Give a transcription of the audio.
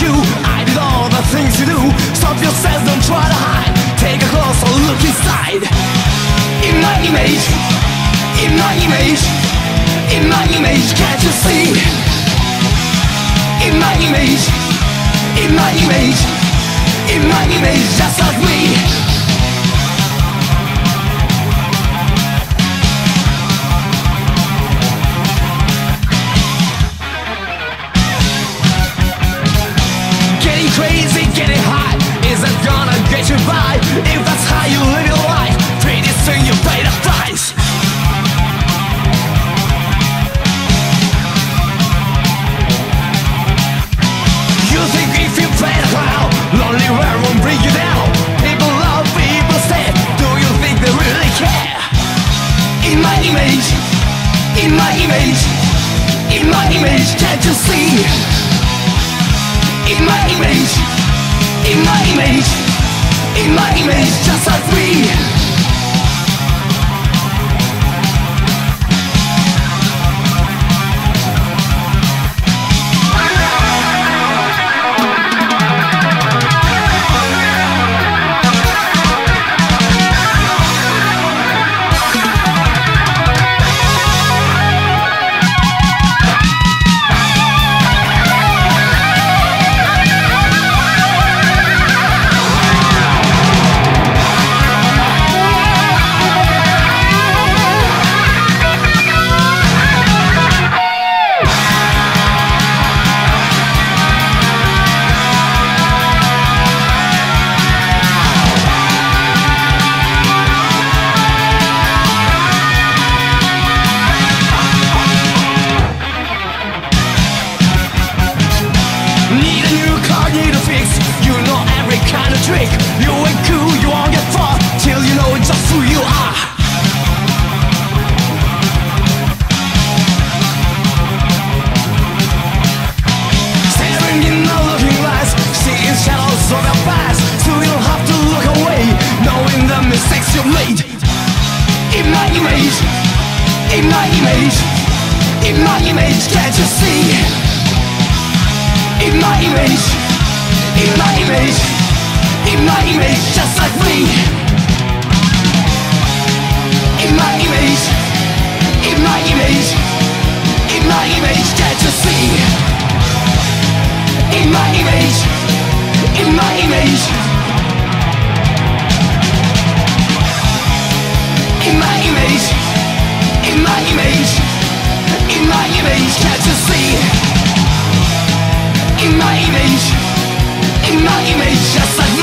you. I did all the things you do. Stop yourself, don't try to hide. Take a closer look inside. In my image. In my image. In my image, can't you see? In my image. In my image. In my image, just like me In my image In my image In my image, can't you see? in my image, in my image, in my image, just like me. Trick. You ain't cool, you won't get far Till you know just who you are. Staring in the looking glass Seeing shadows of your past. So you don't have to look away Knowing the mistakes you've made. In my image In my image In my image, can't you see? In my image In my image in my image, just like me. In my image In my image In my image, can't you see. In my image In my image In my image In my image In my image, can't you see. In my image In my image, just like